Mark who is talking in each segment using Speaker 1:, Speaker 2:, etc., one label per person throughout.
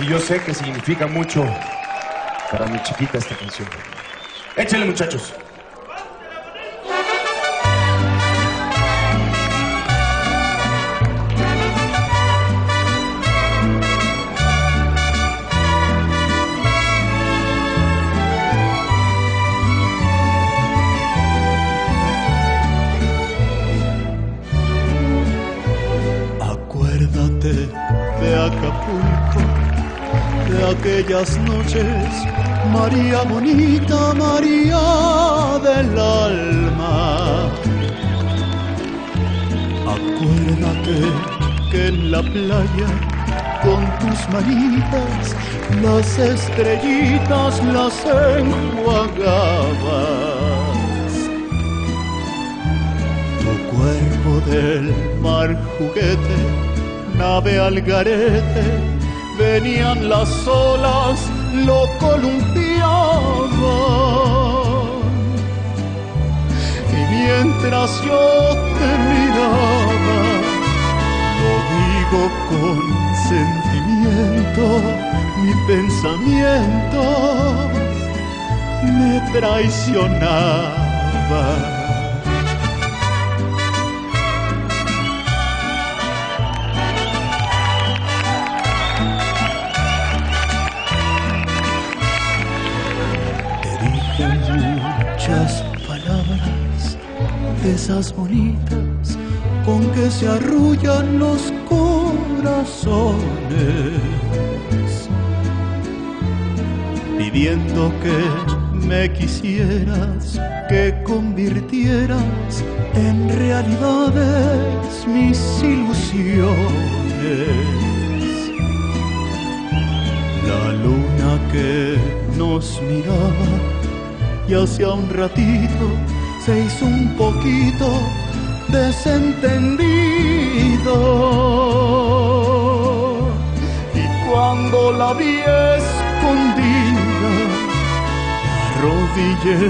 Speaker 1: Y yo sé que significa mucho para mi chiquita esta canción. Échale, muchachos.
Speaker 2: Aquellas noches, María bonita, María del alma. Acuérdate que en la playa, con tus manitas, las estrellitas las enjuagabas. Tu cuerpo del mar juguete, nave al garete, venían las olas, lo columpiaban. Y mientras yo te miraba, lo digo con sentimiento, mi pensamiento me traicionaba. Muchas palabras de esas bonitas con que se arrullan los corazones, pidiendo que me quisieras, que convirtieras en realidades mis ilusiones. La luna que nos miraba y hacía un ratito se hizo un poquito desentendido. Y cuando la vi escondida, me arrodillé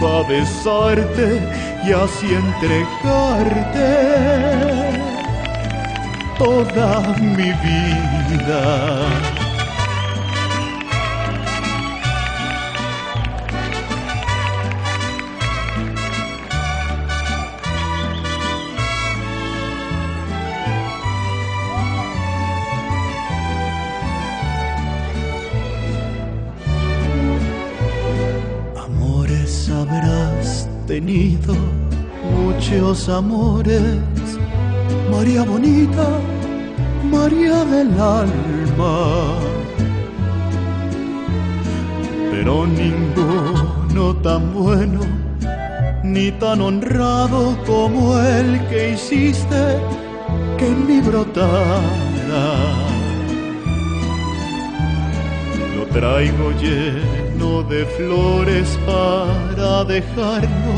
Speaker 2: para besarte y así entregarte toda mi vida. Muchos amores, María bonita, María del alma. Pero ninguno tan bueno, ni tan honrado como el que hiciste que en mí brotara. Traigo lleno de flores para dejarlo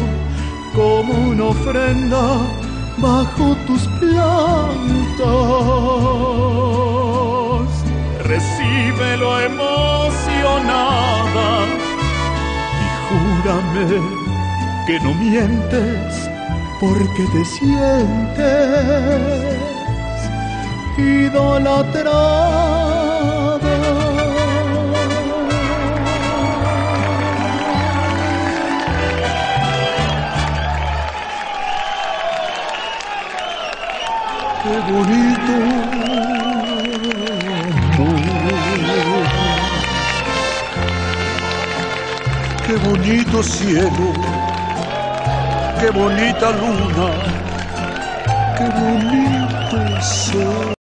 Speaker 2: como una ofrenda bajo tus plantas. Recíbelo emocionada y júrame que no mientes porque te sientes idolatrada. Qué bonito cielo, qué bonita luna, qué bonito sol.